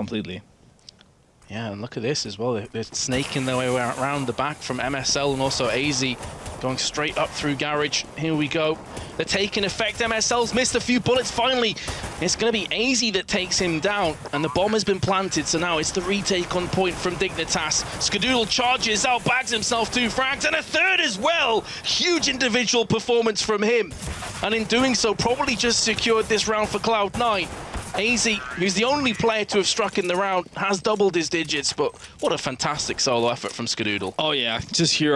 completely. Yeah, and look at this as well. They're, snaking their way around the back from MSL and also aizy going straight up through Garage. Here we go. They're taking effect. MSL's missed a few bullets. Finally, it's going to be aizy that takes him down, and the bomb has been planted. So now it's the retake on point from Dignitas. Skadoodle charges out, bags himself two frags, and a third as well. Huge individual performance from him, and in doing so, probably just secured this round for Cloud9. AZ, who's the only player to have struck in the round, has doubled his digits, but what a fantastic solo effort from Skadoodle. Oh yeah, just here